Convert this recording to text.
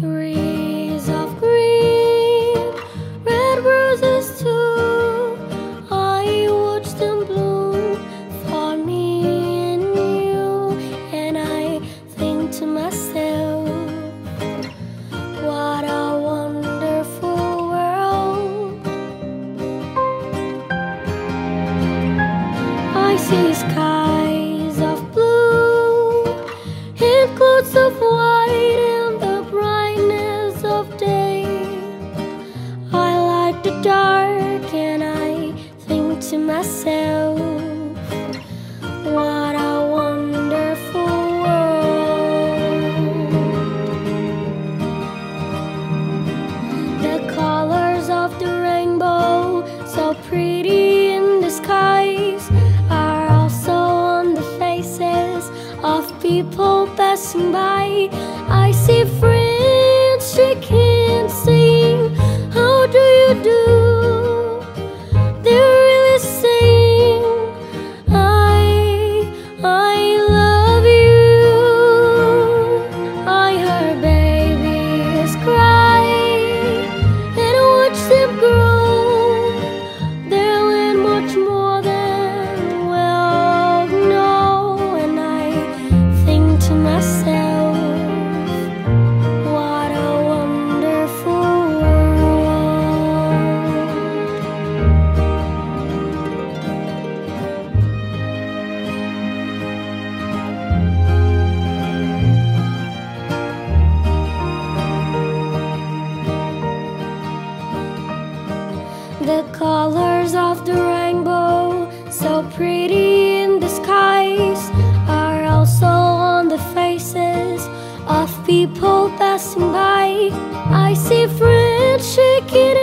Trees of green, red roses too. I watch them bloom for me and you, and I think to myself, what a wonderful world. I see skies myself, what a wonderful world. The colors of the rainbow, so pretty in the skies, are also on the faces of people passing by. I see The colors of the rainbow, so pretty in the skies, are also on the faces of people passing by. I see friends shaking